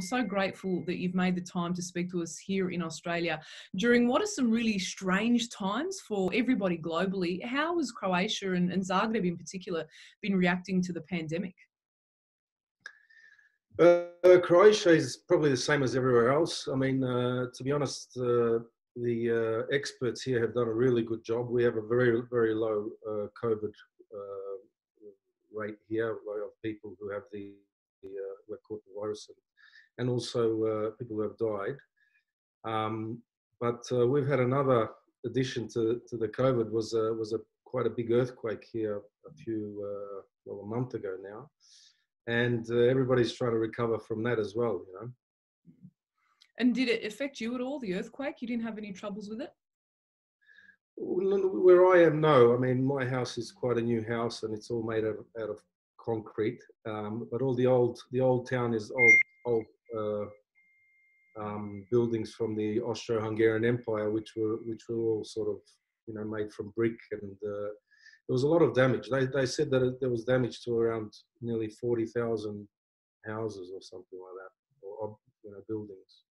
I'm so grateful that you've made the time to speak to us here in Australia during what are some really strange times for everybody globally. How has Croatia and, and Zagreb in particular been reacting to the pandemic? Uh, Croatia is probably the same as everywhere else. I mean, uh, to be honest, uh, the uh, experts here have done a really good job. We have a very, very low uh, COVID uh, rate here of people who have the, the uh, caught the virus and, and also people who have died. Um, but we've had another addition to, to the COVID was a, was a quite a big earthquake here a few well a month ago now. And uh, everybody's trying to recover from that as well you know. And did it affect you at all the earthquake? You didn't have any troubles with it? Where i am no. I mean my house is quite a new house and it's all made out of, out of concrete. Um, but all the old the old town is old old uh, um, buildings from the Austro-Hungarian Empire, which were which were all sort of you know made from brick and uh, there was a lot of damage. They, they said that it, there was damage to around nearly 40,000 houses or something like that, or you know, buildings.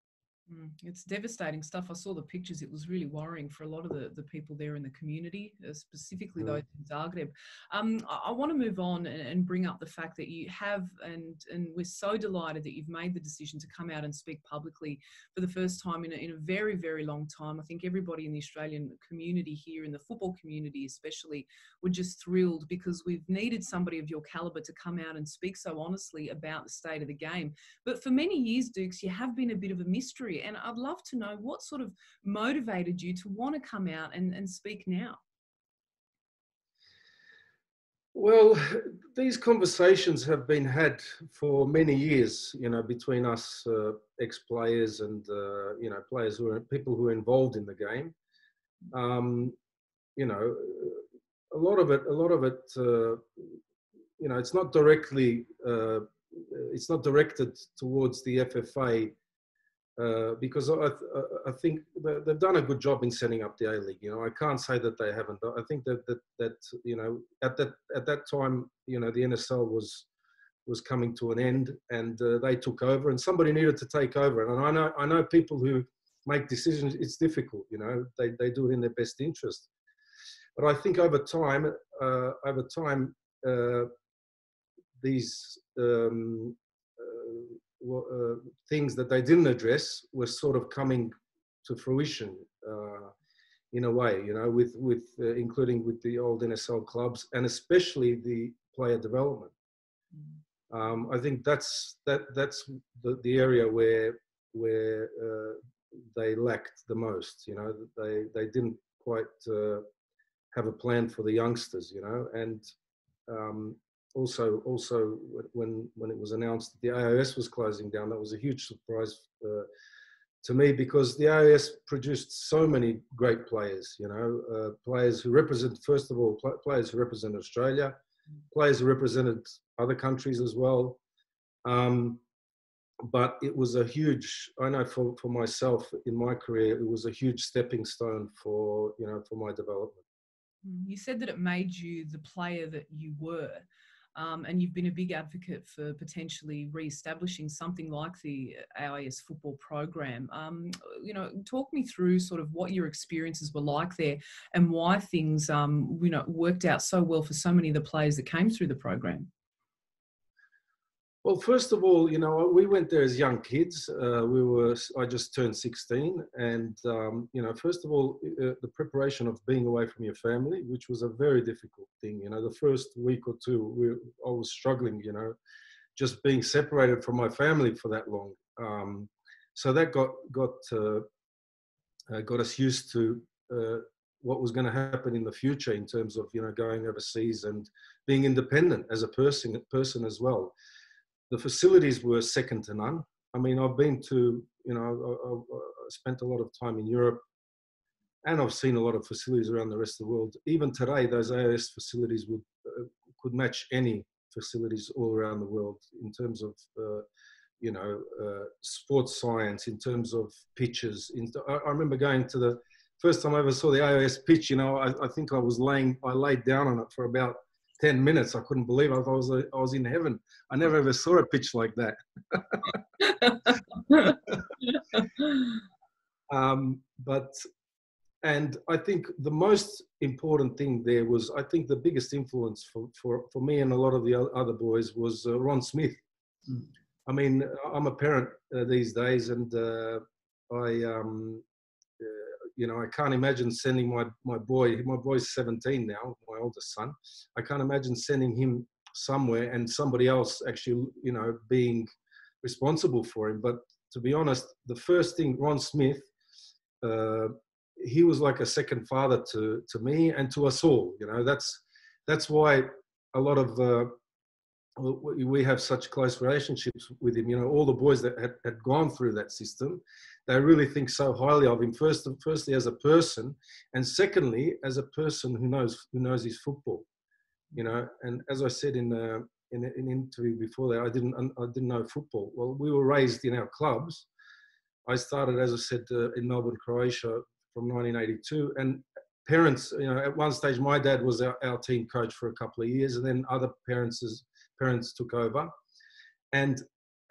Mm, it's devastating stuff. I saw the pictures. It was really worrying for a lot of the, the people there in the community, uh, specifically mm. those in Zagreb. Um, I, I, want to move on and, and, bring up the fact that you have, and, and we're so delighted that you've made the decision to come out and speak publicly for the first time in a, in a very, very long time. I think everybody in the Australian community here, in the football community especially, were just thrilled because we've needed somebody of your caliber to come out and speak so honestly about the state of the game. But for many years, Dukes, you have been a bit of a mystery and I'd love to know what sort of motivated you to want to come out and, and speak now. Well, these conversations have been had for many years, you know, between us uh, ex-players and uh, you know players who are people who are involved in the game. Um, you know, a lot of it, a lot of it, uh, you know, it's not directly, uh, it's not directed towards the FFA uh, because I, I think they've done a good job in setting up the A League. You know, I can't say that they haven't. I think that that that you know at that at that time, you know, the NSL was was coming to an end, and uh, they took over, and somebody needed to take over. And I know I know people who make decisions. It's difficult. You know, they they do it in their best interest. But I think over time, uh, over time, uh, these um, uh, things that they didn't address were sort of coming to fruition uh, in a way, you know, with with uh, including with the old NSL clubs and especially the player development. Mm. Um, I think that's that that's the, the area where where uh, they lacked the most. You know, they they didn't quite uh, have a plan for the youngsters. You know, and um, also also when when it was announced that the AIS was closing down, that was a huge surprise uh, to me because the AIS produced so many great players. You know, uh, players who represent first of all pl- players who represent Australia, players who represented other countries as well. Um, but it was a huge. I know for for myself in my career, it was a huge stepping stone for you know for my development. Mm, you said that it made you the player that you were. Um, and you've been a big advocate for potentially re-establishing something like the AIS football program. Um, you know, talk me through sort of what your experiences were like there and why things, um, you know, worked out so well for so many of the players that came through the program. Well, first of all, you know, we went there as young kids. Uh, we were, I just turned 16. And, um, you know, first of all, uh, the preparation of being away from your family, which was a very difficult thing. You know, the first week or two, we, I was struggling, you know, just being separated from my family for that long. Um, so that got, got, uh, uh got us used to uh, what was going to happen in the future in terms of, you know, going overseas and being independent as a person, person as well the facilities were second to none. I mean, I've been to, you know, I, I spent a lot of time in Europe and I've seen a lot of facilities around the rest of the world. Even today, those AIS facilities would, uh, could match any facilities all around the world in terms of, uh, you know, uh, sports science, in terms of pitches. I, I, remember going to the first time I ever saw the AIS pitch, you know, I, I think I was laying, I laid down on it for about 10 minutes. I couldn't believe. I was, I was in heaven. I never ever saw a pitch like that. um, but, and I think the most important thing there was, I think the biggest influence for, for, for me and a lot of the other boys was uh, Ron Smith. Mm. I mean, I'm a parent uh, these days and uh, I, um, you know, I can't imagine sending my, my boy, my boy's 17 now, my oldest son. I can't imagine sending him somewhere and somebody else actually, you know, being responsible for him. But to be honest, the first thing, Ron Smith, uh, he was like a second father to, to me and to us all. You know, that's, that's why a lot of uh, we have such close relationships with him. You know, all the boys that had, had gone through that system, they really think so highly of him. First, firstly as a person, and secondly as a person who knows who knows his football. You know, and as I said in uh, in an interview before that, I didn't I didn't know football. Well, we were raised in our clubs. I started, as I said, uh, in Melbourne, Croatia, from 1982, and parents, you know, at one stage, my dad was our, our team coach for a couple of years, and then other parents parents took over. And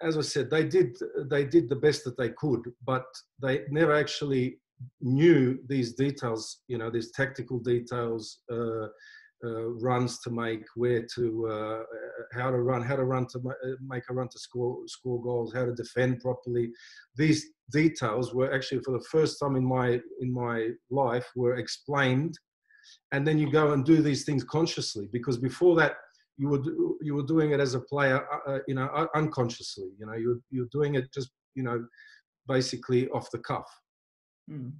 as I said, they did they did the best that they could, but they never actually knew these details. You know, these tactical details, uh, uh, runs to make, where to, uh, how to run, how to run to make a run to score score goals, how to defend properly. These details were actually for the first time in my in my life were explained, and then you go and do these things consciously because before that you were you were doing it as a player, uh, uh you know, unconsciously. You know, you're you're doing it just you know, basically off the cuff. Mm.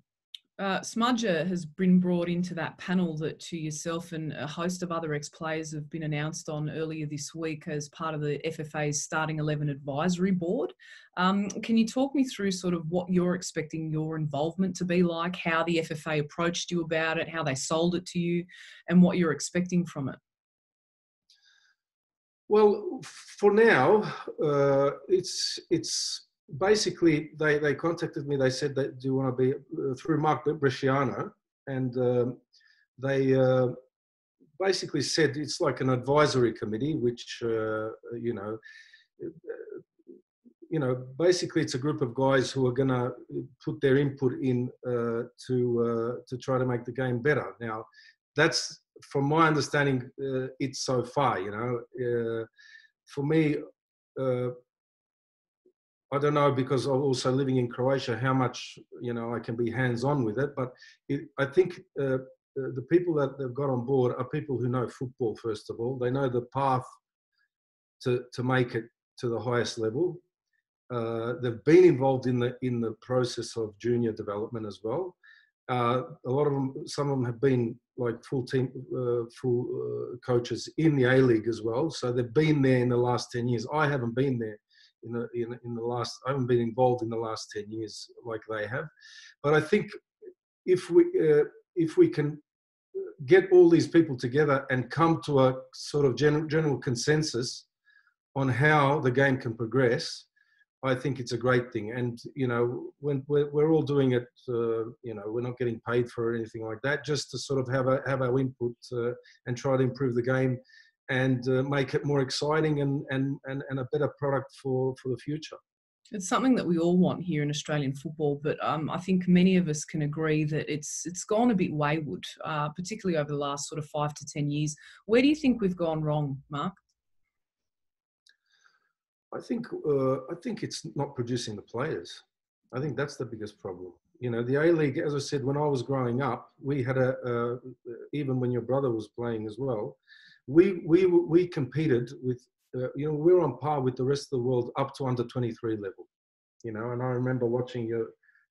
Uh, Smudger has been brought into that panel that to yourself and a host of other ex-players have been announced on earlier this week as part of the FFA's starting 11 advisory board. Um, can you talk me through sort of what you're expecting your involvement to be like, how the FFA approached you about it, how they sold it to you, and what you're expecting from it? Well, for now, uh, it's it's basically they they contacted me. They said that do you want to be uh, through Mark Bresciano, and um, they uh, basically said it's like an advisory committee, which uh, you know. You know, basically, it's a group of guys who are going to put their input in uh, to uh, to try to make the game better. Now, that's from my understanding, uh, it's so far. You know, uh, for me, uh, I don't know because I'm also living in Croatia how much you know I can be hands-on with it. But it, I think uh, the people that they've got on board are people who know football. First of all, they know the path to to make it to the highest level. Uh, they've been involved in the in the process of junior development as well. Uh, a lot of them, some of them have been like full team, uh, full uh, coaches in the A League as well. So they've been there in the last 10 years. I haven't been there in the, in, in the last, I haven't been involved in the last 10 years like they have. But I think if we, uh, if we can get all these people together and come to a sort of general, general consensus on how the game can progress, I think it's a great thing. And you know, when we're, we're all doing it, uh, you know, we're not getting paid for anything like that. Just to sort of have a, have our input uh, and try to improve the game and uh, make it more exciting and, and and and a better product for for the future. It's something that we all want here in Australian football, but um, I think many of us can agree that it's it's gone a bit wayward, uh, particularly over the last sort of five to ten years. Where do you think we've gone wrong, Mark? I think uh, I think it's not producing the players. I think that's the biggest problem. You know, the A League, as I said, when I was growing up, we had a uh, even when your brother was playing as well, we we we competed with uh, you know we were on par with the rest of the world up to under 23 level. You know, and I remember watching your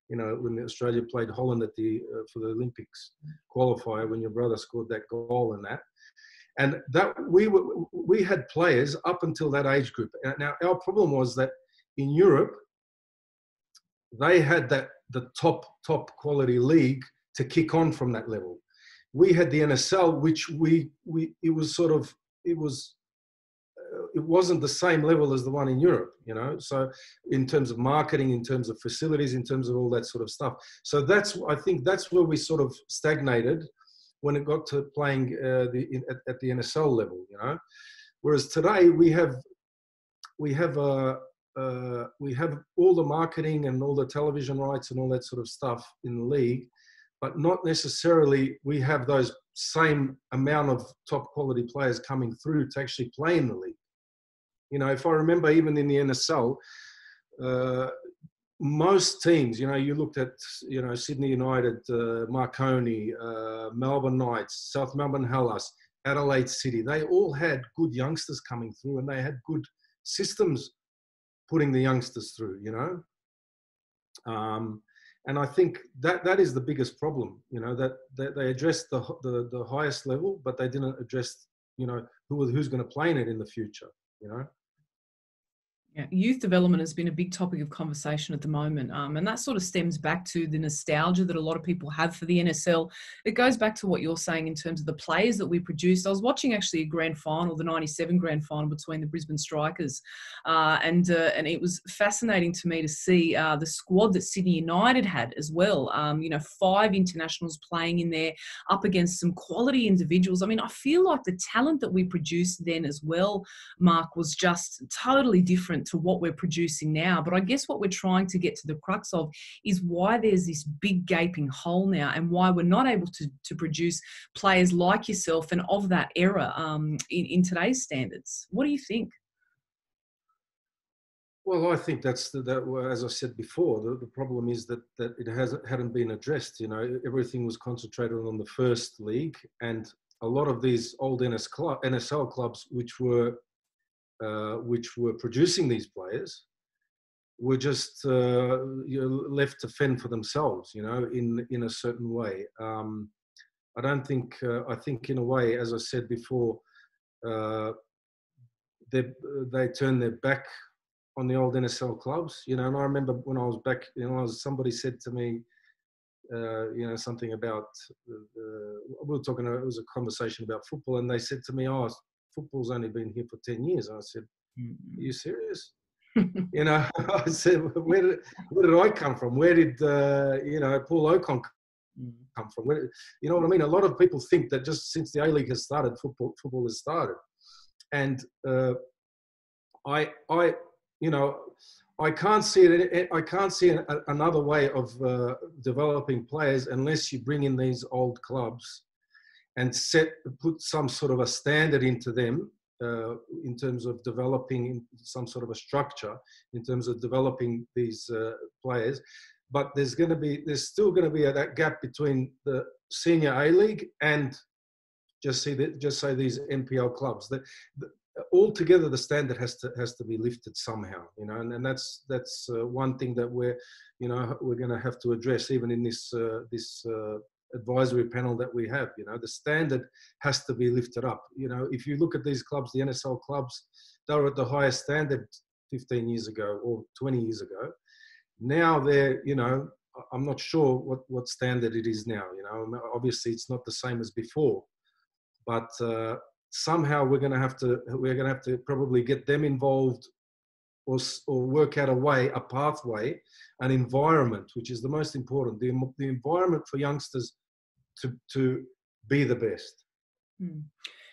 you know when Australia played Holland at the uh, for the Olympics qualifier when your brother scored that goal and that and that we were, we had players up until that age group. Now our problem was that in Europe, they had that the top top quality league to kick on from that level. We had the NSL, which we we it was sort of it was uh, it wasn't the same level as the one in Europe, you know. So in terms of marketing, in terms of facilities, in terms of all that sort of stuff. So that's I think that's where we sort of stagnated when it got to playing uh, the in, at, at, the NSL level, you know. Whereas today we have we have a, uh, we have all the marketing and all the television rights and all that sort of stuff in the league, but not necessarily we have those same amount of top quality players coming through to actually play in the league. You know, if I remember, even in the NSL, uh, most teams, you know, you looked at, you know, Sydney United, uh, Marconi, uh, Melbourne Knights, South Melbourne Hellas, Adelaide City, they all had good youngsters coming through and they had good systems putting the youngsters through, you know. Um, and I think that that is the biggest problem, you know, that, that they addressed the, the, the highest level, but they didn't address, you know, who who's going to play in it in the future, you know. Yeah, youth development has been a big topic of conversation at the moment, um, and that sort of stems back to the nostalgia that a lot of people have for the NSL. It goes back to what you're saying in terms of the players that we produced. I was watching actually a grand final, the '97 grand final between the Brisbane Strikers, uh, and uh, and it was fascinating to me to see uh, the squad that Sydney United had as well. Um, you know, five internationals playing in there, up against some quality individuals. I mean, I feel like the talent that we produced then as well, Mark, was just totally different different to what we're producing now. But I guess what we're trying to get to the crux of is why there's this big gaping hole now and why we're not able to, to produce players like yourself and of that era um, in, in today's standards. What do you think? Well, I think that's the, that. As I said before, the, the problem is that that it has hadn't been addressed. You know, everything was concentrated on the first league, and a lot of these old NS club, NSL clubs, which were uh, which were producing these players were just uh, you know, left to fend for themselves, you know, in in a certain way. Um, I don't think. Uh, I think in a way, as I said before, uh, they they turned their back on the old NSL clubs, you know. And I remember when I was back, you know, somebody said to me, uh, you know, something about uh, we were talking. It was a conversation about football, and they said to me, "Oh, football's only been here for 10 years. I said, Are you serious? you know, I said, where did, where did I come from? Where did, uh, you know, Paul Okon mm. come from? Where, you know what I mean? A lot of people think that just since the A League has started, football, football has started. And uh, I, I, you know, I can't see it. I can't see another way of uh, developing players unless you bring in these old clubs and set put some sort of a standard into them uh, in terms of developing some sort of a structure in terms of developing these uh, players. But there's going to be there's still going to be a, that gap between the senior A League and just see just say these NPL clubs. That altogether the standard has to has to be lifted somehow you know and, and that's that's uh, one thing that we're you know we're going to have to address even in this uh, this uh, advisory panel that we have. You know, the standard has to be lifted up. You know, if you look at these clubs, the NSL clubs, they were at the highest standard 15 years ago or 20 years ago. Now they're, you know, I'm not sure what, what standard it is now. You know, obviously it's not the same as before, but uh, somehow we're going to have to we're going to have to probably get them involved or, or work out a way, a pathway, an environment, which is the most important. The, the environment for youngsters to, to be the best. Hmm.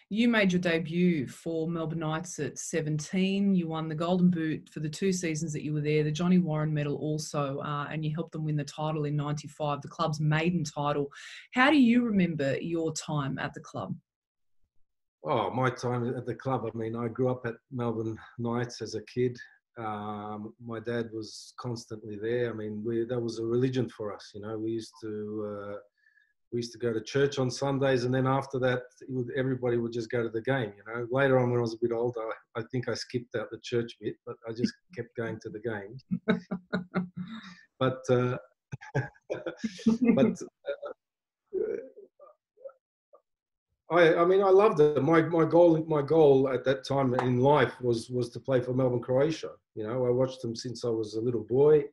You made your debut for Melbourne Knights at 17. You won the Golden Boot for the two seasons that you were there, the Johnny Warren Medal also, uh, and you helped them win the title in 95, the club's maiden title. How do you remember your time at the club? Oh, my time at the club. I mean, I grew up at Melbourne Knights as a kid. Um, my dad was constantly there. I mean, we, that was a religion for us. You know, we used to uh, we used to go to church on Sundays, and then after that, would, everybody would just go to the game. You know, later on when I was a bit older, I, I think I skipped out the church bit, but I just kept going to the game. but uh, but I, I mean, I loved it. My, my goal, my goal at that time in life was was to play for Melbourne Croatia. You know, I watched them since I was a little boy,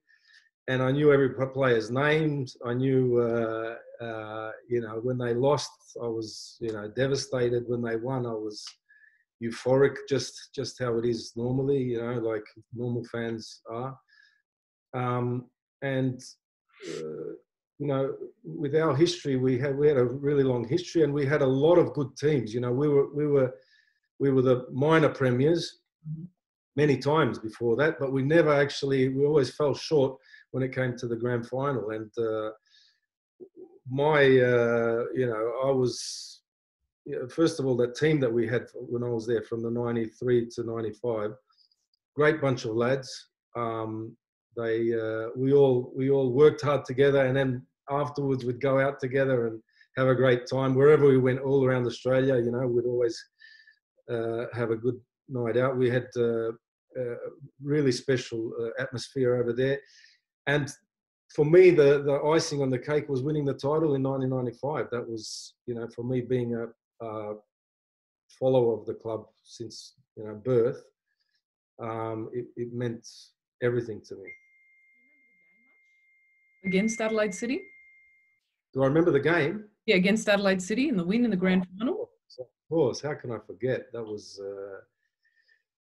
and I knew every player's names. I knew, uh, uh, you know, when they lost, I was, you know, devastated. When they won, I was euphoric. Just just how it is normally. You know, like normal fans are. Um, and uh, you know, with our history, we had we had a really long history, and we had a lot of good teams. You know, we were we were we were the minor premiers, mm-hmm. many times before that, but we never actually, we always fell short when it came to the grand final. And uh, my, uh, you know, I was, you know, first of all, that team that we had when I was there from the 93 to 95, great bunch of lads. Um, they, uh, we all, we all worked hard together and then afterwards we'd go out together and have a great time wherever we went all around Australia. You know, we'd always uh, have a good night out. We had uh, uh, really special uh, atmosphere over there. And for me, the, the icing on the cake was winning the title in 1995. That was, you know, for me being a, a follower of the club since, you know, birth, um, it, it meant everything to me. Against Adelaide City? Do I remember the game? Yeah, against Adelaide City in the win in the grand final. Of course, how can I forget? That was uh,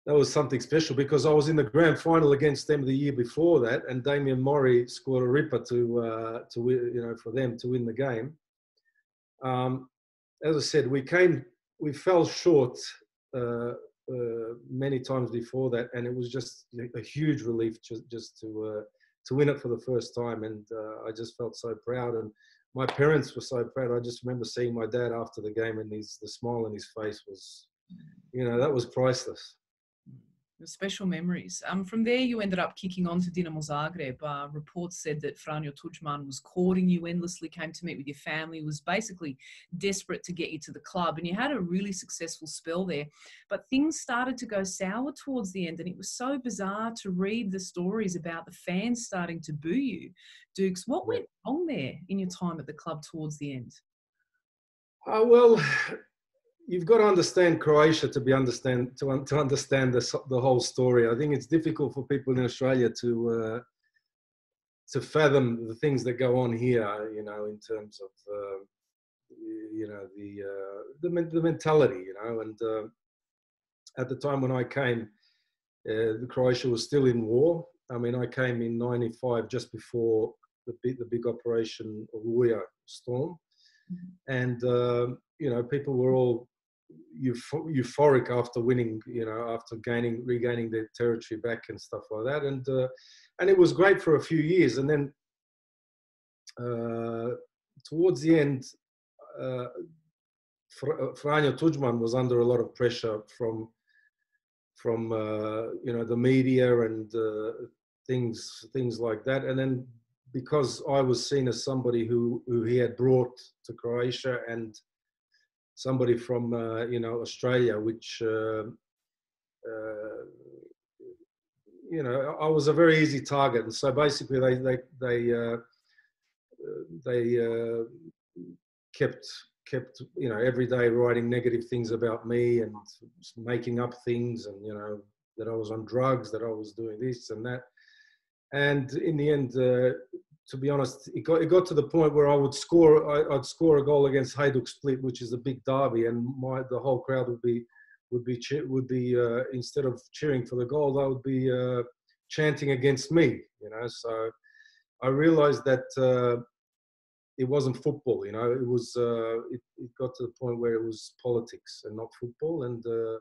that was something special because I was in the grand final against them the year before that, and Damien Mori scored a ripper to uh, to you know for them to win the game. Um, as I said, we came we fell short uh, uh, many times before that, and it was just a huge relief just, just to uh, to win it for the first time, and uh, I just felt so proud and. My parents were so proud. I just remember seeing my dad after the game, and his the smile on his face was, you know, that was priceless special memories. Um, from there, you ended up kicking on to Dinamo Zagreb. Uh, reports said that Franjo Tudjman was courting you endlessly, came to meet with your family, was basically desperate to get you to the club, and you had a really successful spell there. But things started to go sour towards the end, and it was so bizarre to read the stories about the fans starting to boo you. Dukes, what went wrong there in your time at the club towards the end? Uh, well, you've got to understand Croatia to be understand to, to understand the, the whole story. I think it's difficult for people in Australia to uh, to fathom the things that go on here. You know, in terms of uh, you know the, uh, the the mentality. You know, and uh, at the time when I came, uh, the Croatia was still in war. I mean, I came in '95 just before the big the big operation Oluja storm, mm-hmm. and um, you know people were all euphoric after winning, you know, after gaining, regaining their territory back and stuff like that. And uh, and it was great for a few years. And then uh, towards the end, uh, uh Franjo Tudjman was under a lot of pressure from from uh, you know the media and uh, things things like that. And then because I was seen as somebody who who he had brought to Croatia and somebody from uh, you know Australia, which uh, uh, you know I was a very easy target, and so basically they they they uh, they uh, kept kept you know every day writing negative things about me and making up things and you know that I was on drugs, that I was doing this and that, and in the end, uh, to be honest, it got, it got to the point where I would score, I, would score a goal against Hajduk Split, which is a big derby, and my the whole crowd would be would be would be uh, instead of cheering for the goal, they would be uh, chanting against me. You know, so I realised that uh, it wasn't football. You know, it was uh, it, it, got to the point where it was politics and not football, and uh,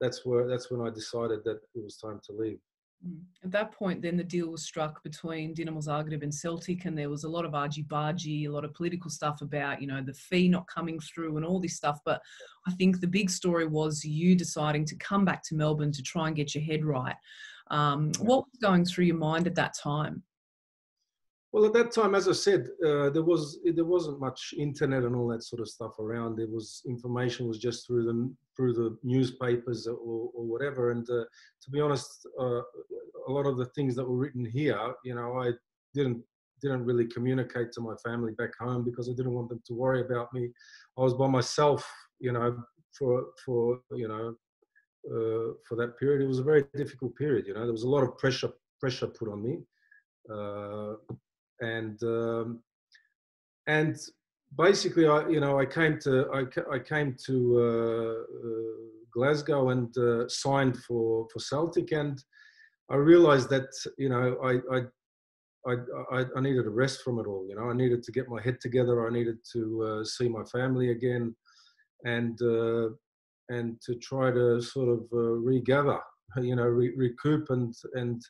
that's where that's when I decided that it was time to leave. Mm. At that point, then the deal was struck between Dinamo Zagreb and Celtic, and there was a lot of argy bargy, a lot of political stuff about, you know, the fee not coming through and all this stuff. But I think the big story was you deciding to come back to Melbourne to try and get your head right. Um, what was going through your mind at that time? Well, at that time, as I said, uh, there was there wasn't much internet and all that sort of stuff around. There was information was just through the through the newspapers or, or whatever. And uh, to be honest, uh, a lot of the things that were written here, you know, I didn't didn't really communicate to my family back home because I didn't want them to worry about me. I was by myself, you know, for for you know uh, for that period. It was a very difficult period. You know, there was a lot of pressure pressure put on me. Uh, and um, and basically, I you know I came to I, I came to uh, uh, Glasgow and uh, signed for for Celtic, and I realised that you know I, I I, I, I, needed a rest from it all. You know, I needed to get my head together. I needed to uh, see my family again, and uh, and to try to sort of uh, regather you know, re- recoup and and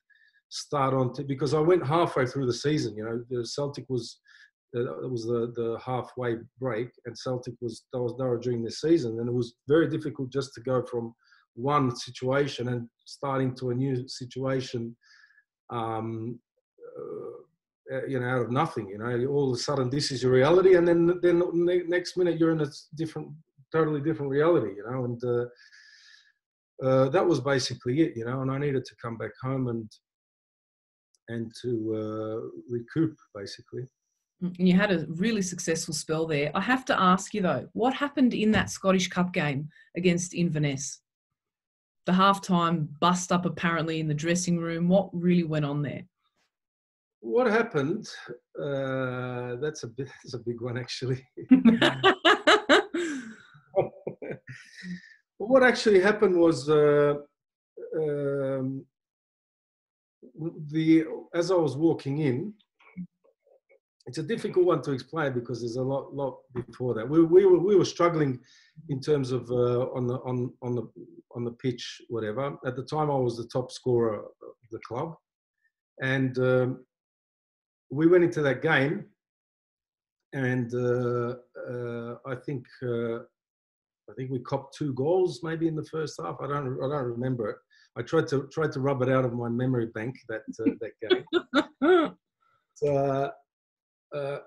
start on to, because I went halfway through the season. You know, the Celtic was it was the the halfway break, and Celtic was that was they were during the season, and it was very difficult just to go from one situation and starting to a new situation. Um, uh, you know, out of nothing, you know, all of a sudden this is your reality, and then then next minute you're in a different, totally different reality, you know, and uh, uh, that was basically it, you know, and I needed to come back home and and to uh, recoup basically. Mm, and you had a really successful spell there. I have to ask you though, what happened in that Scottish Cup game against Inverness? The halftime bust up apparently in the dressing room. What really went on there? What happened? Uh, that's a bit, that's a big one actually. what actually happened was uh, um, the as I was walking in, it's a difficult one to explain because there's a lot lot before that. We, we were we were struggling in terms of uh, on the on on the on the pitch, whatever. At the time, I was the top scorer of the club, and um, we went into that game, and uh, uh, I think uh, I think we copped two goals maybe in the first half. I don't I don't remember it. I tried to tried to rub it out of my memory bank that uh, that game. uh, uh,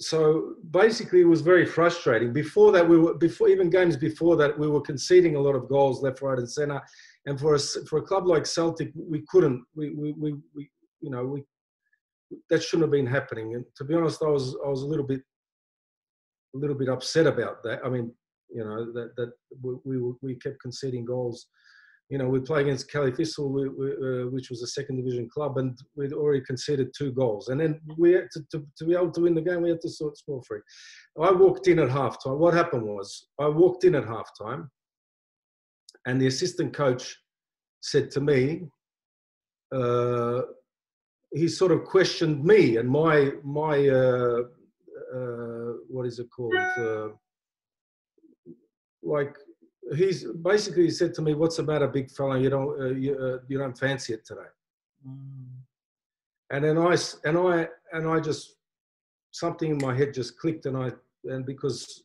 so basically, it was very frustrating. Before that, we were before even games before that, we were conceding a lot of goals left, right, and centre. And for a for a club like Celtic, we couldn't. We we we, we you know we that shouldn't have been happening. And to be honest, I was I was a little bit a little bit upset about that. I mean, you know that that we we, we kept conceding goals you know, we play against Caley Thistle, we, we, uh, which was a second division club, and we'd already conceded two goals. And then we had to, to, to, be able to win the game, we had to sort score free. I walked in at halftime. What happened was, I walked in at halftime, and the assistant coach said to me, uh, he sort of questioned me and my my uh, uh what is it called uh, like he's basically said to me, "What's the matter, big fella? You don't uh, you, uh, you don't fancy it today." Mm. And then I and I and I just something in my head just clicked, and I and because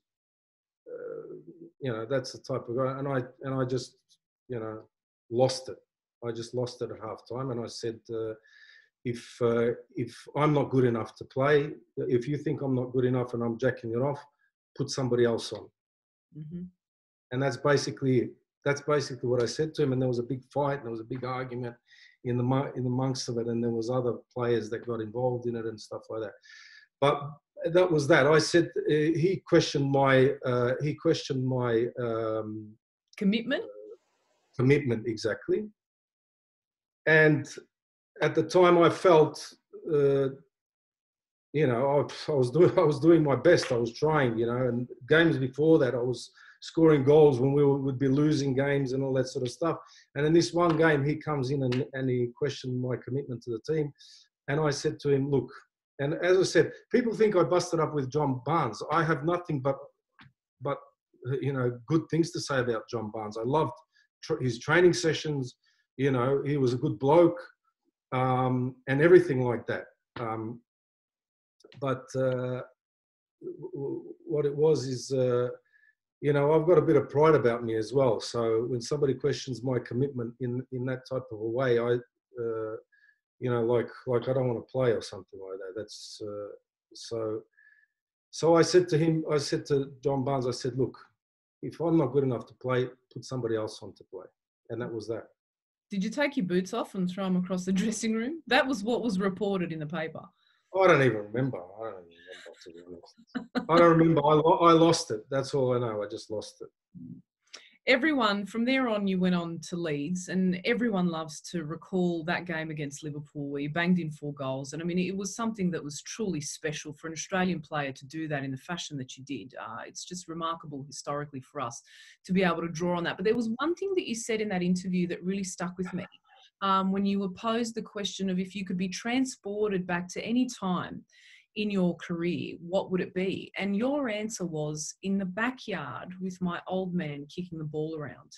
uh, you know that's the type of guy, and I and I just you know lost it. I just lost it at half time, and I said. Uh, if uh, if I'm not good enough to play, if you think I'm not good enough and I'm jacking it off, put somebody else on. Mm-hmm and that's basically that's basically what I said to him. And there was a big fight, and there was a big argument in the in the amongst of it, and there was other players that got involved in it and stuff like that. But that was that. I said uh, he questioned my uh, he questioned my um, commitment. Uh, commitment exactly. And at the time, I felt. Uh, you know, I, I was doing I was doing my best. I was trying, you know, and games before that, I was scoring goals when we would be losing games and all that sort of stuff. And in this one game, he comes in and, and he questioned my commitment to the team. And I said to him, look, and as I said, people think I busted up with John Barnes. I have nothing but, but you know, good things to say about John Barnes. I loved tr- his training sessions. You know, he was a good bloke um, and everything like that. Um, but uh, what it was is uh, you know, I've got a bit of pride about me as well. So when somebody questions my commitment in in that type of a way, I, uh, you know, like like I don't want to play or something like that. That's uh, so. So I said to him, I said to John Barnes, I said, look, if I'm not good enough to play, put somebody else on to play, and that was that. Did you take your boots off and throw them across the dressing room? That was what was reported in the paper. I don't even remember. I don't even remember to be honest. I don't remember. I, lo- I lost it. That's all I know. I just lost it. Everyone from there on, you went on to Leeds, and everyone loves to recall that game against Liverpool where you banged in four goals. And I mean, it was something that was truly special for an Australian player to do that in the fashion that you did. Uh, it's just remarkable historically for us to be able to draw on that. But there was one thing that you said in that interview that really stuck with me um, when you were posed the question of if you could be transported back to any time in your career, what would it be? And your answer was in the backyard with my old man kicking the ball around.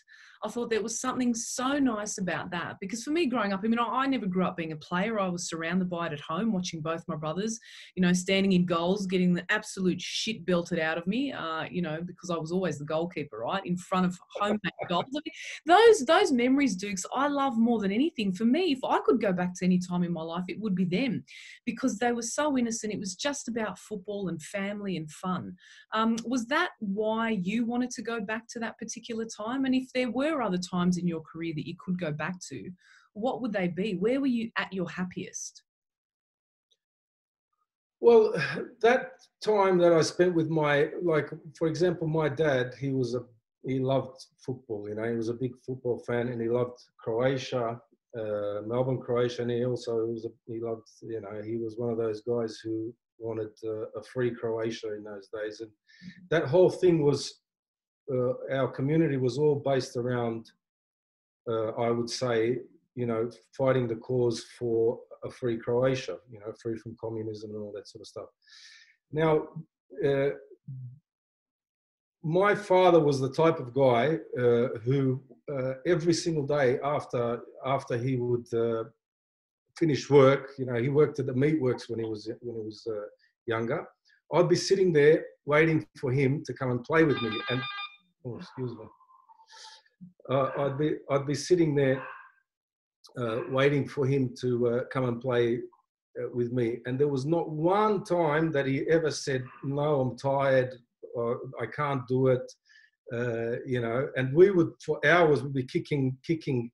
I thought there was something so nice about that because for me growing up, I mean, I, never grew up being a player. I was surrounded by it at home, watching both my brothers, you know, standing in goals, getting the absolute shit belted out of me, uh, you know, because I was always the goalkeeper, right, in front of homemade goals. I mean, those those memories, Dukes, I love more than anything. For me, if I could go back to any time in my life, it would be them because they were so innocent. It was just about football and family and fun. Um, was that why you wanted to go back to that particular time? And if there were other times in your career that you could go back to, what would they be? Where were you at your happiest? Well, that time that I spent with my, like, for example, my dad, he was a, he loved football, you know, he was a big football fan and he loved Croatia, uh, Melbourne, Croatia, he also was a, he loved, you know, he was one of those guys who wanted uh, a free Croatia in those days. And that whole thing was uh, our community was all based around, uh, I would say, you know, fighting the cause for a free Croatia, you know, free from communism and all that sort of stuff. Now, uh, my father was the type of guy uh, who uh, every single day after after he would uh, finish work, you know, he worked at the meatworks when he was when he was younger. I'd be sitting there waiting for him to come and play with me, and oh, excuse me. Uh, I'd be I'd be sitting there uh, waiting for him to uh, come and play uh, with me, and there was not one time that he ever said, "No, I'm tired," or "I can't do it." Uh, you know, and we would for hours we'd be kicking kicking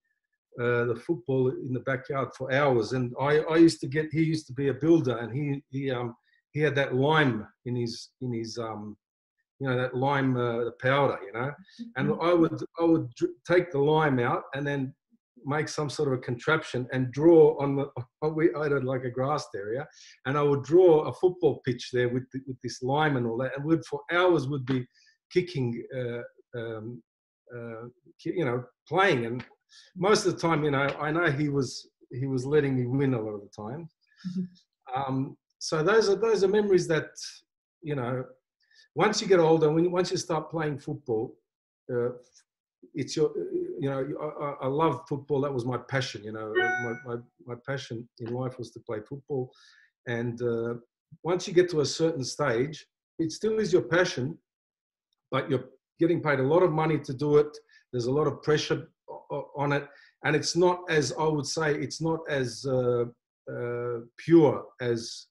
uh, the football in the backyard for hours. And I, I used to get he used to be a builder, and he he um he had that lime in his in his um you know that lime uh, powder you know and mm-hmm. i would i would take the lime out and then make some sort of a contraption and draw on the we i had like a grassed area and i would draw a football pitch there with the, with this lime and all that and would for hours would be kicking uh, um, uh, you know playing and most of the time you know i know he was he was letting me win a lot of the time mm-hmm. um, so those are those are memories that you know once you get older, when once you start playing football, uh, it's your, you know, I, I, love football. That was my passion. You know, my, my, my passion in life was to play football. And uh, once you get to a certain stage, it still is your passion, but you're getting paid a lot of money to do it. There's a lot of pressure on it, and it's not as I would say, it's not as uh, uh pure as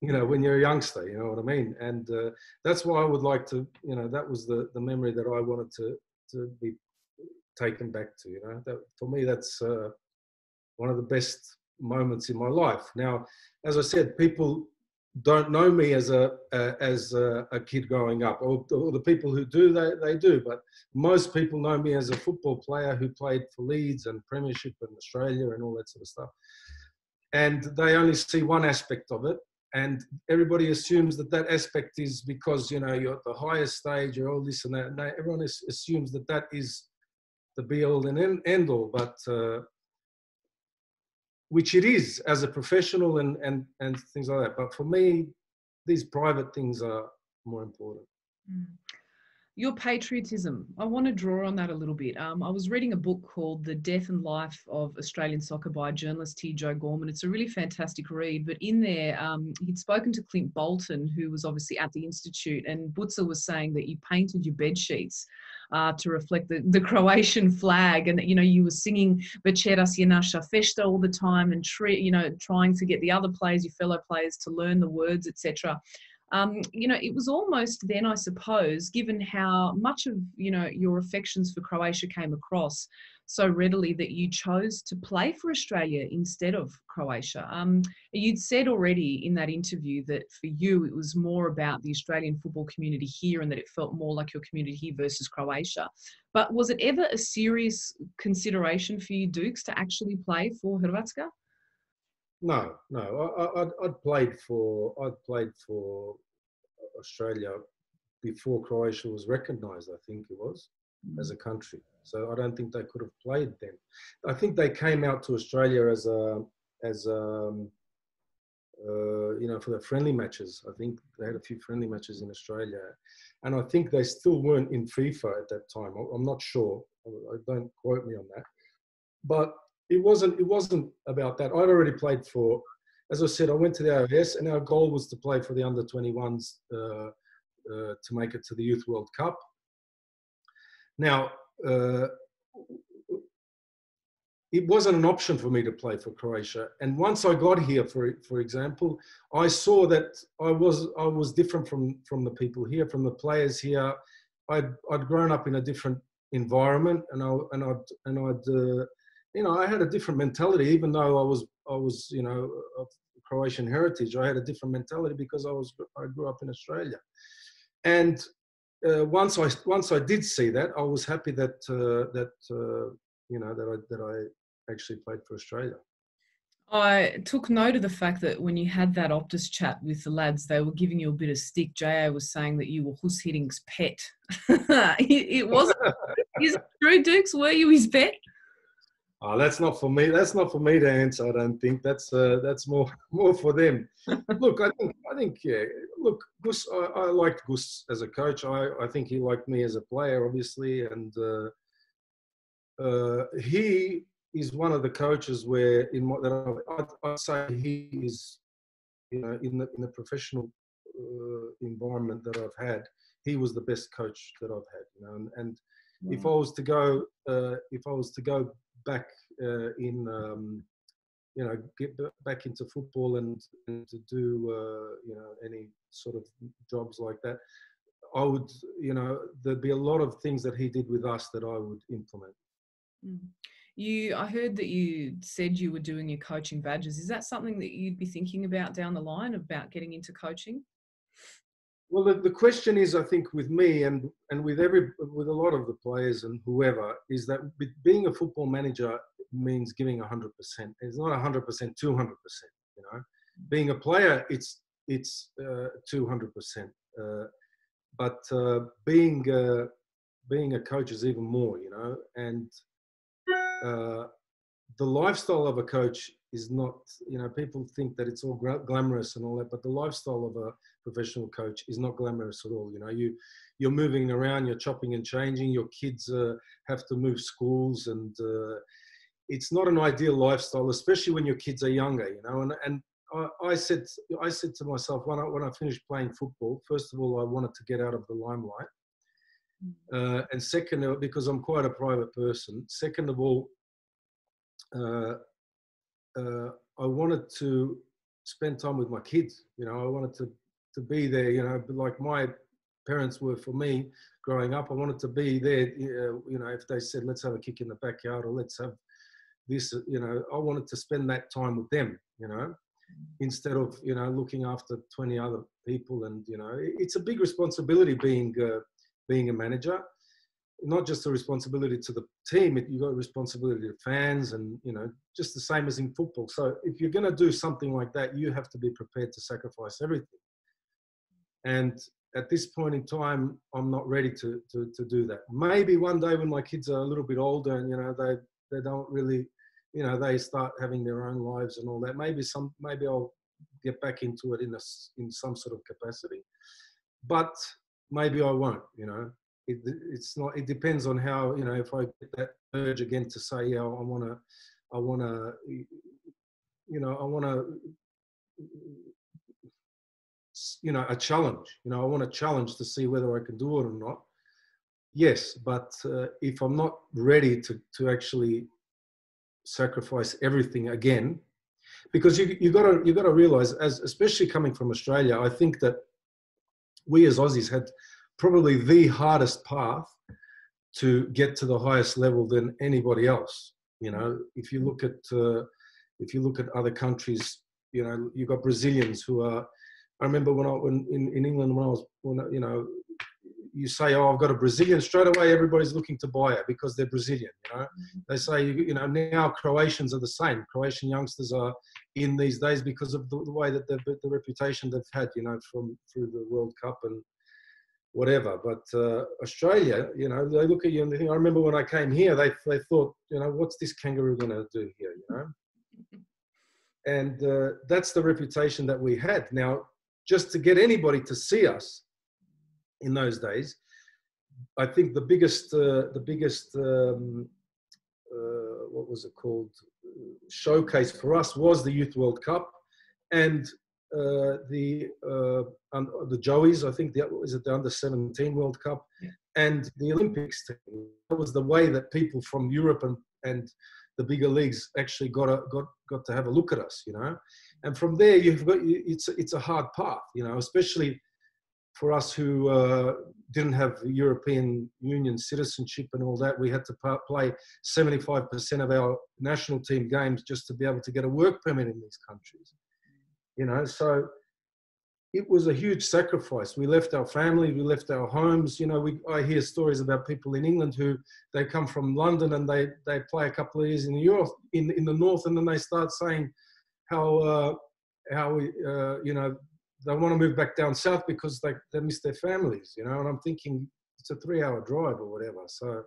you know when you're a youngster you know what i mean and uh, that's why i would like to you know that was the the memory that i wanted to to be taken back to you know? That for me that's uh, one of the best moments in my life. Now as i said people don't know me as a as a, a, kid growing up or, or, the people who do they, they do but most people know me as a football player who played for leeds and premiership in australia and all that sort of stuff. And they only see one aspect of it and everybody assumes that that aspect is because you know you're at the highest stage you're all this and that. And everyone is, assumes that that is the be all and end all but uh, which it is as a professional and, and and things like that. But for me these private things are more important your patriotism. I want to draw on that a little bit. Um, I was reading a book called The Death and Life of Australian Soccer by journalist T. Joe Gorman. It's a really fantastic read, but in there, um, he'd spoken to Clint Bolton, who was obviously at the Institute, and Butzer was saying that you painted your bed sheets uh, to reflect the, the Croatian flag, and you know you were singing "Večeras je naša fešta" all the time, and you know trying to get the other players, your fellow players, to learn the words, etc um, you know, it was almost then, I suppose, given how much of, you know, your affections for Croatia came across so readily that you chose to play for Australia instead of Croatia. Um, you'd said already in that interview that for you it was more about the Australian football community here and that it felt more like your community here versus Croatia. But was it ever a serious consideration for you, Dukes, to actually play for Hrvatska? No, no. I, I'd played for I'd played for Australia before Croatia was recognised. I think it was mm. as a country. So I don't think they could have played then. I think they came out to Australia as a as a, um, uh, you know for the friendly matches. I think they had a few friendly matches in Australia, and I think they still weren't in FIFA at that time. I'm not sure. I don't quote me on that, but it wasn't. It wasn't about that. I'd already played for. As I said, I went to the AIS, and our goal was to play for the under 21s uh, uh, to make it to the Youth World Cup. Now, uh, it wasn't an option for me to play for Croatia. And once I got here, for for example, I saw that I was I was different from from the people here, from the players here. I'd I'd grown up in a different environment, and I and I'd and I'd uh, you know I had a different mentality, even though I was I was you know of Croatian heritage. I had a different mentality because I was I grew up in Australia, and uh, once I once I did see that, I was happy that uh, that uh, you know that I that I actually played for Australia. I took note of the fact that when you had that Optus chat with the lads, they were giving you a bit of stick. JA was saying that you were Guus Hiddink's pet. it, wasn't. is it true, Dukes? Were you his pet? Oh, that's not for me. That's not for me to answer. I don't think that's uh, that's more more for them. look, I think I think yeah. Look, Gus, I, I, liked Gus as a coach. I, I think he liked me as a player, obviously, and uh, uh, he is one of the coaches where in what that I'd, I'd, say he is, you know, in the in the professional uh, environment that I've had, he was the best coach that I've had. You know, and, and if I was to go, uh, if I was to go back uh, in, um, you know, get back into football and, and to do, uh, you know, any sort of jobs like that, I would, you know, there'd be a lot of things that he did with us that I would implement. Mm. You, I heard that you said you were doing your coaching badges. Is that something that you'd be thinking about down the line about getting into coaching? Well, the, the question is, I think, with me and and with every with a lot of the players and whoever, is that being a football manager means giving hundred percent. It's not hundred percent, two hundred percent. You know, being a player, it's it's uh, two hundred percent. Uh, but uh, being uh, being a coach is even more. You know, and uh, the lifestyle of a coach is not, you know, people think that it's all glamorous and all that, but the lifestyle of a professional coach is not glamorous at all. You know, you you're moving around, you're chopping and changing. Your kids uh, have to move schools, and uh, it's not an ideal lifestyle, especially when your kids are younger. You know, and and I, I said I said to myself when I when I finished playing football, first of all, I wanted to get out of the limelight. Uh, and second, because I'm quite a private person. Second of all, uh, uh, I wanted to spend time with my kids. You know, I wanted to to be there. You know, like my parents were for me growing up. I wanted to be there. You know, if they said let's have a kick in the backyard or let's have this, you know, I wanted to spend that time with them. You know, instead of you know looking after 20 other people and you know it's a big responsibility being uh, being a manager not just a responsibility to the team you've got a responsibility to fans and you know just the same as in football. So if you're going to do something like that you have to be prepared to sacrifice everything. And at this point in time i'm not ready to, to, to do that. Maybe one day when my kids are a little bit older and you know they they don't really you know they start having their own lives and all that maybe some maybe i'll get back into it in a in some sort of capacity. But maybe I won't. You know, it, it's not. It depends on how you know. If I get that urge again to say, yeah, I want to, I want to, you know, I want to, you know, a challenge. You know, I want a challenge to see whether I can do it or not. Yes, but uh, if I'm not ready to to actually sacrifice everything again, because you you got to you got to realize, as especially coming from Australia, I think that we as Aussies had probably the hardest path to get to the highest level than anybody else. You know, if you look at uh, if you look at other countries, you know, you've got Brazilians who are. I remember when I when in, in England when I was when you know you say, "Oh, I've got a Brazilian," straight away everybody's looking to buy it because they're Brazilian. You know, mm-hmm. they say, you know, now Croatians are the same. Croatian youngsters are in these days because of the, the way that the reputation they've had, you know, from through the World Cup and whatever. But uh, Australia, you know, they look at you and they think. I remember when I came here, they they thought, you know, what's this kangaroo going to do here? You know. and uh, that's the reputation that we had. Now, just to get anybody to see us in those days, I think the biggest, uh, the biggest, um, uh, what was it called, showcase for us was the Youth World Cup, and uh, the uh, the Joeys. I think that was it the Under 17 World Cup, yeah. and the Olympics. Team. That was the way that people from Europe and and the bigger leagues actually got a, got got to have a look at us, you know. And from there, you've got it's it's a hard path, you know, especially for us who uh, didn't have European Union citizenship and all that. We had to play 75% of our national team games just to be able to get a work permit in these countries, you know. So it was a huge sacrifice. We left our family, we left our homes. You know, we, I hear stories about people in England who they come from London and they, they play a couple of years in Europe, in, in the north, and then they start saying how, uh, how uh, you know, they want to move back down south because they, they miss their families, you know. And I'm thinking it's a three hour drive or whatever. So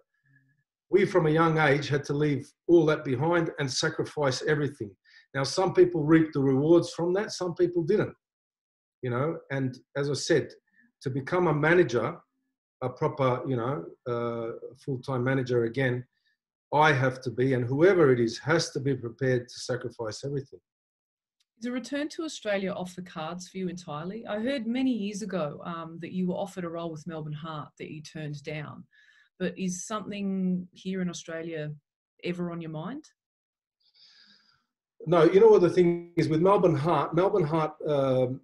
we, from a young age, had to leave all that behind and sacrifice everything. Now, some people reaped the rewards from that, some people didn't you know. And as I said, to become a manager, a proper, you know, uh, full-time manager again, I have to be, and whoever it is has to be prepared to sacrifice everything. Is a return to Australia off the cards for you entirely? I heard many years ago um, that you were offered a role with Melbourne Heart that you turned down. But is something here in Australia ever on your mind? No, you know what the thing is with Melbourne Heart. Melbourne Heart um,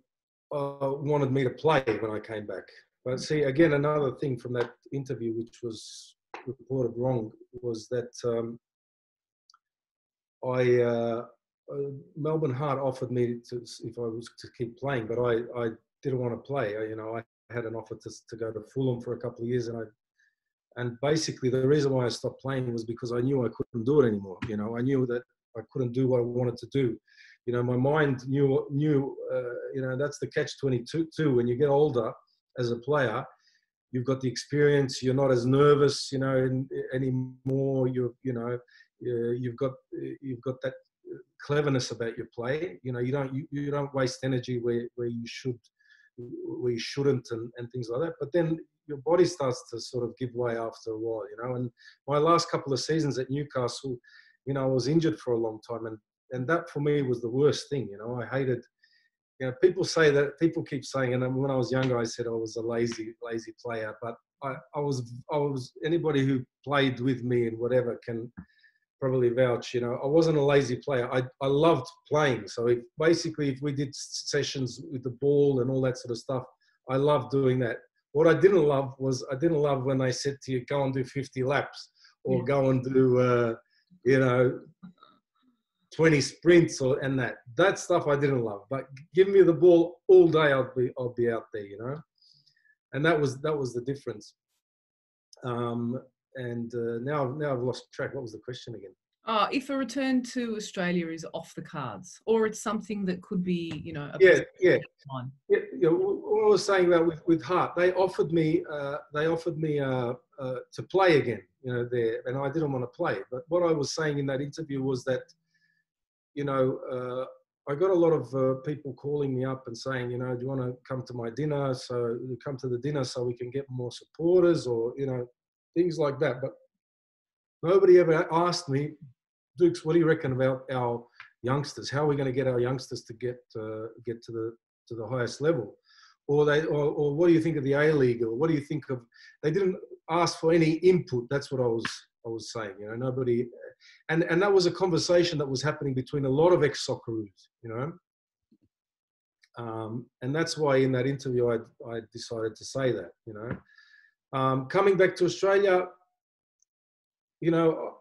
uh, wanted me to play when I came back. But see, again, another thing from that interview, which was reported wrong, was that um, I uh, uh, Melbourne Heart offered me to if I was to keep playing, but I, I didn't want to play. I, you know, I had an offer to, to go to Fulham for a couple of years, and I and basically the reason why I stopped playing was because I knew I couldn't do it anymore. You know, I knew that I couldn't do what I wanted to do you know, my mind knew, knew uh, you know, that's the catch 22 too. When you get older as a player, you've got the experience, you're not as nervous, you know, anymore. You're, you know, you've got, you've got that cleverness about your play. You know, you don't, you, you don't waste energy where, where you should, where you shouldn't and, and things like that. But then your body starts to sort of give way after a while, you know. And my last couple of seasons at Newcastle, you know, I was injured for a long time, and and that for me was the worst thing. You know, I hated. You know, people say that people keep saying, and when I was younger, I said I was a lazy, lazy player. But I, I was, I was anybody who played with me and whatever can probably vouch. You know, I wasn't a lazy player. I, I loved playing. So if, basically, if we did sessions with the ball and all that sort of stuff, I loved doing that. What I didn't love was I didn't love when they said to you, "Go and do 50 laps," or yeah. "Go and do," uh, you know, 20 sprints or and that that stuff I didn't love. But give me the ball all day, I'll be I'll be out there, you know. And that was that was the difference. Um, and uh, now now I've lost track. What was the question again? Uh, if a return to Australia is off the cards, or it's something that could be, you know, yeah, yeah. yeah, yeah. What I was saying about with, with Heart, they offered me, uh, they offered me uh, uh, to play again, you know, there, and I didn't want to play. But what I was saying in that interview was that you know, uh, I got a lot of uh, people calling me up and saying, you know, do you want to come to my dinner? So come to the dinner so we can get more supporters or, you know, things like that. But nobody ever asked me, Dukes, what do you reckon about our youngsters? How are we going to get our youngsters to get uh, get to the to the highest level? Or they, or, or what do you think of the A League? Or what do you think of? They didn't ask for any input. That's what I was I was saying. You know, nobody and and that was a conversation that was happening between a lot of ex Socceroos, you know. Um, and that's why in that interview I, I decided to say that, you know. Um, coming back to Australia, you know,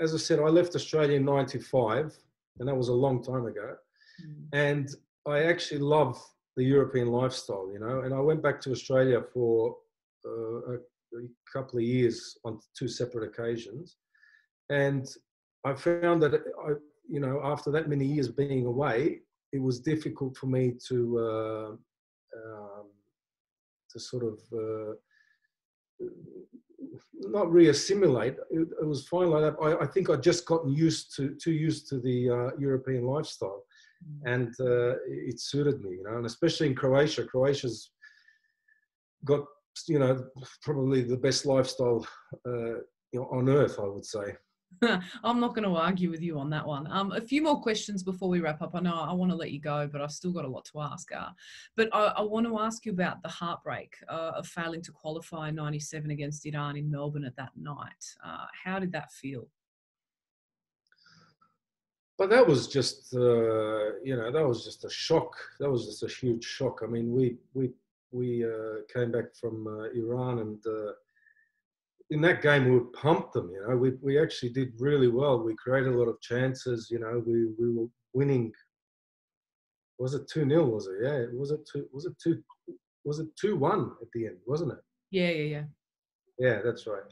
as I said, I left Australia in '95, and that was a long time ago. Mm. And I actually love the European lifestyle, you know. And I went back to Australia for uh, a, a couple of years on two separate occasions. And I found that, I, you know, after that many years being away, it was difficult for me to uh, um, to sort of uh, not re-assimilate. It, it, was fine like that. I, I, think I'd just gotten used to too used to the uh, European lifestyle, mm. and uh, it suited me, you know. And especially in Croatia, Croatia's got you know probably the best lifestyle uh, you know, on earth, I would say. I'm not going to argue with you on that one. Um, a few more questions before we wrap up. I know I want to let you go, but I've still got a lot to ask. Uh, but I, I, want to ask you about the heartbreak uh, of failing to qualify 97 against Iran in Melbourne at that night. Uh, how did that feel? But that was just, uh, you know, that was just a shock. That was just a huge shock. I mean, we we we uh, came back from uh, Iran and in that game we pumped them. You know, we we actually did really well. We created a lot of chances. You know, we we were winning. Was it two 0 Was it? Yeah. Was it two? Was it two? Was it two one at the end? Wasn't it? Yeah, yeah, yeah. Yeah, that's right.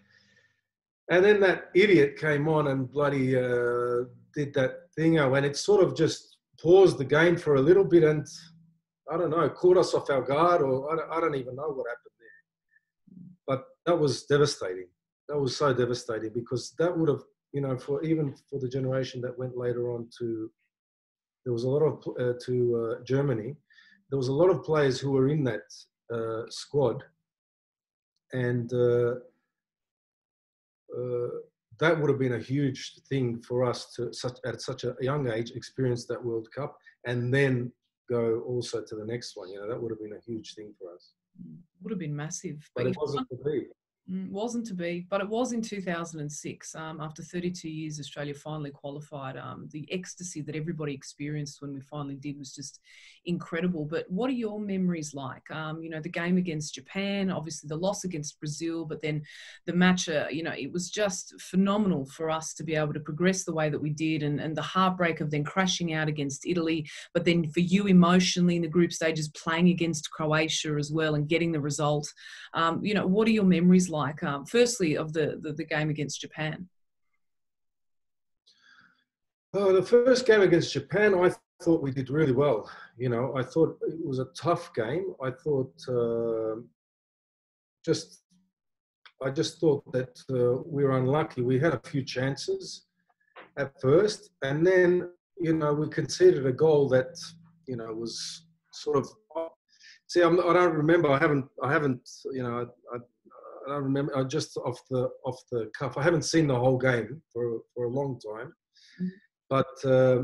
And then that idiot came on and bloody uh, did that thing, and it sort of just paused the game for a little bit, and I don't know, caught us off our guard, or I don't, I don't even know what happened but that was devastating. That was so devastating because that would have, you know, for even for the generation that went later on to, there was a lot of uh, to uh, Germany. There was a lot of players who were in that uh, squad, and uh, uh, that would have been a huge thing for us to such at such a young age experience that World Cup and then go also to the next one. You know, that would have been a huge thing for us would have been massive. But, but it wasn't to be. Mm, wasn't to be, but it was in 2006. Um, after 32 years, Australia finally qualified. Um, the ecstasy that everybody experienced when we finally did was just incredible. But what are your memories like? Um, you know, the game against Japan, obviously the loss against Brazil, but then the match, uh, you know, it was just phenomenal for us to be able to progress the way that we did and, and the heartbreak of then crashing out against Italy. But then for you emotionally in the group stages, playing against Croatia as well and getting the result. Um, you know, what are your memories like? Um, firstly, of the, the, the game against Japan. Oh, the first game against Japan, I thought we did really well. You know, I thought it was a tough game. I thought uh, just, I just thought that uh, we were unlucky. We had a few chances at first, and then you know we conceded a goal that you know was sort of. See, I'm, I do not remember. I haven't. I haven't. You know, I, I don't remember. I just off the off the cuff. I haven't seen the whole game for for a long time, mm-hmm. but uh,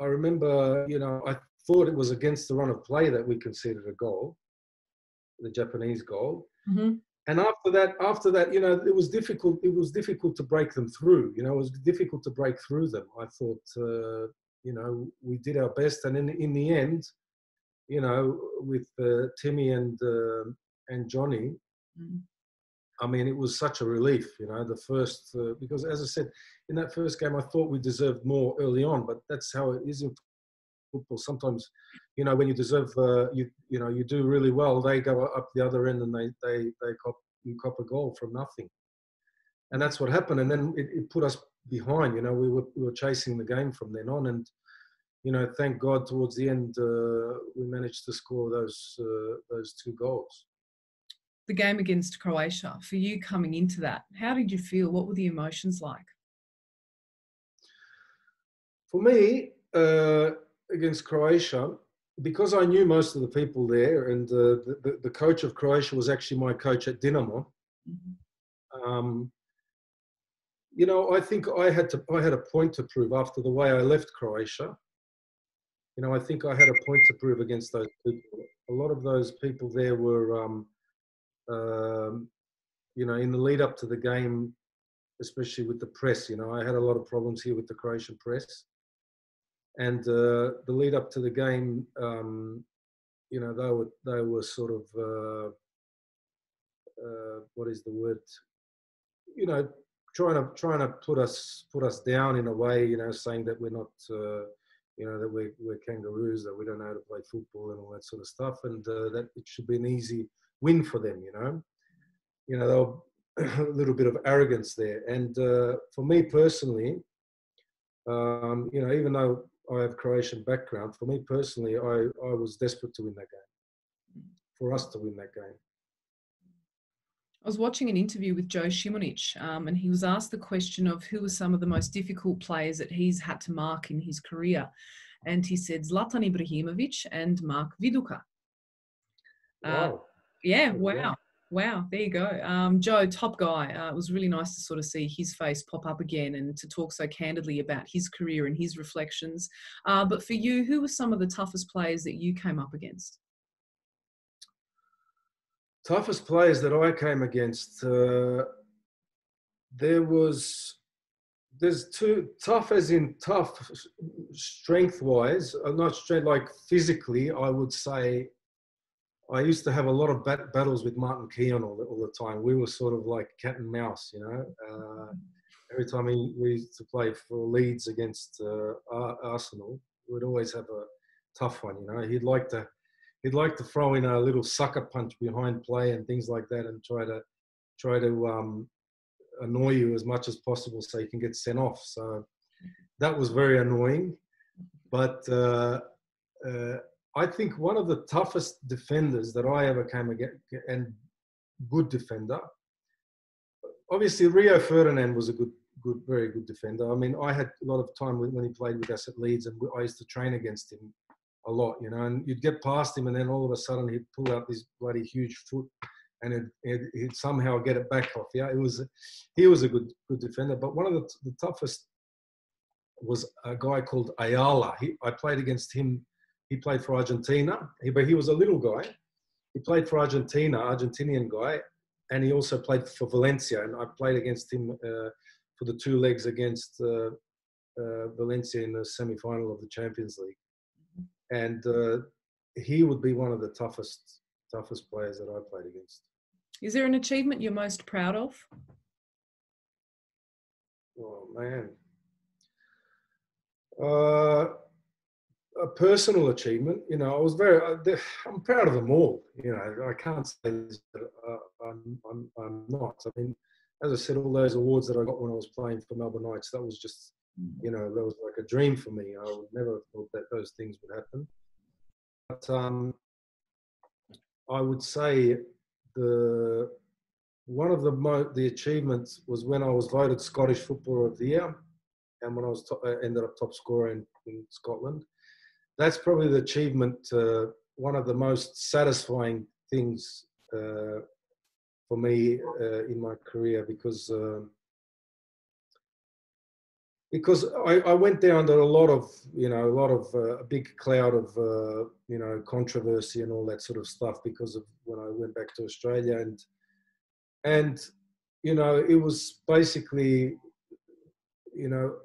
I remember. You know, I thought it was against the run of play that we conceded a goal, the Japanese goal. Mm-hmm. And after that, after that, you know, it was difficult. It was difficult to break them through. You know, it was difficult to break through them. I thought, uh, you know, we did our best, and in in the end, you know, with uh, Timmy and uh, and Johnny, mm-hmm. I mean, it was such a relief, you know, the first, uh, because as I said, in that first game, I thought we deserved more early on, but that's how it is in football. Sometimes, you know, when you deserve, uh, you you know, you do really well, they go up the other end and they they they cop you cop a goal from nothing, and that's what happened. And then it, it put us behind. You know, we were we were chasing the game from then on, and you know, thank God towards the end uh, we managed to score those uh, those two goals the game against Croatia, for you coming into that, how did you feel? What were the emotions like? For me, uh, against Croatia, because I knew most of the people there, and uh, the, the, coach of Croatia was actually my coach at Dinamo. Mm-hmm. Um, you know, I think I had to I had a point to prove after the way I left Croatia. You know, I think I had a point to prove against those people. A lot of those people there were um, um, you know, in the lead up to the game, especially with the press, you know, I had a lot of problems here with the Croatian press. And uh, the lead up to the game, um, you know, they were they were sort of uh, uh, what is the word? You know, trying to trying to put us put us down in a way, you know, saying that we're not, uh, you know, that we're, we're kangaroos, that we don't know how to play football and all that sort of stuff, and uh, that it should be an easy win for them, you know. You know, a little bit of arrogance there. And uh, for me personally, um, you know, even though I have Croatian background, for me personally, I, I was desperate to win that game, for us to win that game. I was watching an interview with Joe Šimunić, um, and he was asked the question of who were some of the most difficult players that he's had to mark in his career. And he said Zlatan Ibrahimovic and Mark Viduka. Uh, wow. Yeah, wow. Wow, there you go. Um, Joe, top guy. Uh, it was really nice to sort of see his face pop up again and to talk so candidly about his career and his reflections. Uh, but for you, who were some of the toughest players that you came up against? toughest players that I came against, uh, there was there's two tough as in tough strength wise, uh, not strength like physically. I would say I used to have a lot of bat- battles with Martin Keown all the, all the time. We were sort of like cat and mouse, you know. Uh, every time we, we used to play for Leeds against uh, Arsenal, we'd always have a tough one, you know. He'd like to he'd like to throw in a little sucker punch behind play and things like that, and try to try to um, annoy you as much as possible so you can get sent off. So that was very annoying. But uh, uh, I think one of the toughest defenders that I ever came against, and good defender. Obviously, Rio Ferdinand was a good, good, very good defender. I mean, I had a lot of time when he played with us at Leeds, and I used to train against him a lot, you know. And you'd get past him, and then all of a sudden he'd pull out this bloody huge foot, and it, it, he'd somehow get it back off. Yeah, it was he was a good good defender, but one of the, the toughest was a guy called Ayala. He, I played against him. He played for Argentina, he, but he was a little guy. He played for Argentina, Argentinian guy, and he also played for Valencia. And I played against him uh, for the two legs against uh, uh, Valencia in the semi-final of the Champions League and uh, he would be one of the toughest toughest players that I played against. Is there an achievement you're most proud of? Oh man, uh, a personal achievement. You know, I was very. Uh, I'm proud of them all. You know, I can't say that uh, I'm, I'm, I'm not. I mean, as I said, all those awards that I got when I was playing for Melbourne Knights, that was just you know, that was like a dream for me. I would never have thought that those things would happen. But um, I would say the one of the mo- the achievements was when I was voted Scottish Footballer of the Year, and when I was to- ended up top scorer in, in, Scotland. That's probably the achievement, uh, one of the most satisfying things uh, for me uh, in my career because uh, because I, I, went down to a lot of you know a lot of uh, a big cloud of uh, you know controversy and all that sort of stuff because of when I went back to Australia and and you know it was basically you know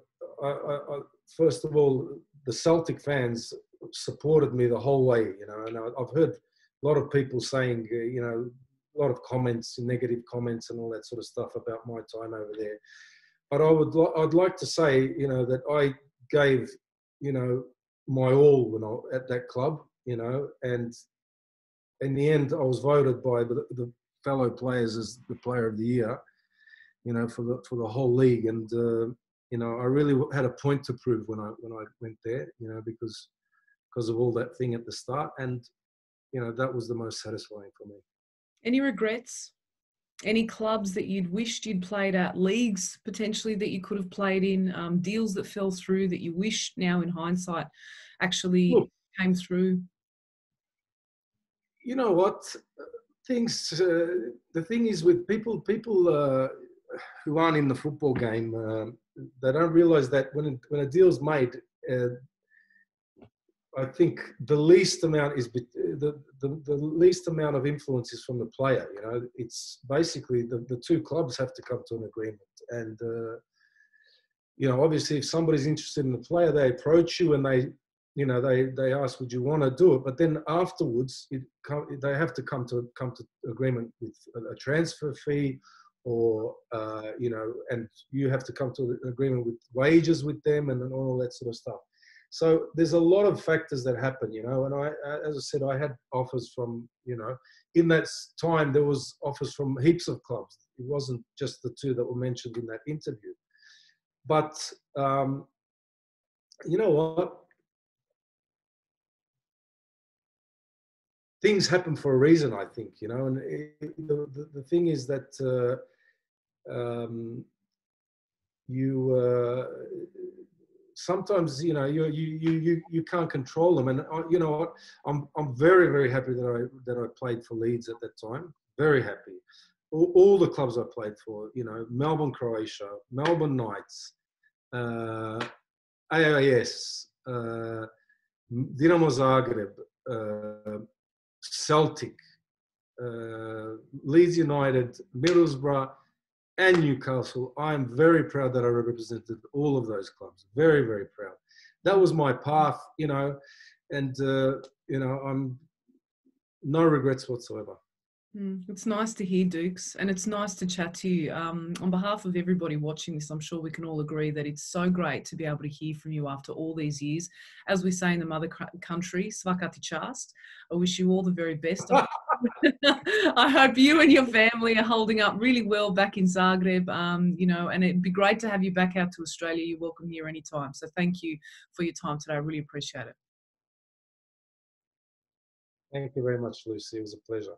I, I, first of all the Celtic fans supported me the whole way you know and I've heard a lot of people saying uh, you know a lot of comments negative comments and all that sort of stuff about my time over there. But I would I'd like to say you know that I gave you know my all when I at that club you know and in the end I was voted by the, the fellow players as the player of the year you know for the for the whole league. And uh, you know I really had a point to prove when I when I went there you know because because of all that thing at the start and you know that was the most satisfying for me any regrets any clubs that you'd wished you'd played at, leagues potentially that you could have played in, um, deals that fell through that you wish now in hindsight actually Look, came through? You know what? Things. Uh, the thing is with people, people uh, who aren't in the football game, uh, they don't realise that when when a deal's made, uh, I think the least amount is the, the, the, least amount of influence is from the player. You know, it's basically the, the two clubs have to come to an agreement. And, uh, you know, obviously if somebody's interested in the player, they approach you and they, you know, they, they ask, would you want to do it? But then afterwards, it they have to come to come to agreement with a transfer fee or, uh, you know, and you have to come to an agreement with wages with them and all that sort of stuff. So there's a lot of factors that happen, you know. And I, as I said, I had offers from, you know, in that time there was offers from heaps of clubs. It wasn't just the two that were mentioned in that interview. But um, you know what? things happen for a reason, I think, you know. And it, the, the, thing is that uh, um, you uh, sometimes, you know, you, you you you can't control them. And uh, you know what? I'm I'm very very happy that I that I played for Leeds at that time. Very happy. All, all the clubs I played for, you know, Melbourne, Croatia, Melbourne Knights, uh, AIS, uh, Dinamo Zagreb, uh, Celtic, uh, Leeds United, Middlesbrough, and Newcastle. I am very proud that I represented all of those clubs. Very, very proud. That was my path, you know, and uh, you know, I'm no regrets whatsoever. Mm, it's nice to hear, Dukes, and it's nice to chat to you. Um, on behalf of everybody watching this, I'm sure we can all agree that it's so great to be able to hear from you after all these years. As we say in the mother country, Svakati Chast. I wish you all the very best. I hope you and your family are holding up really well back in Zagreb. Um, you know, and it'd be great to have you back out to Australia. You're welcome here anytime. So thank you for your time today. I really appreciate it. Thank you very much, Lucy. It was a pleasure.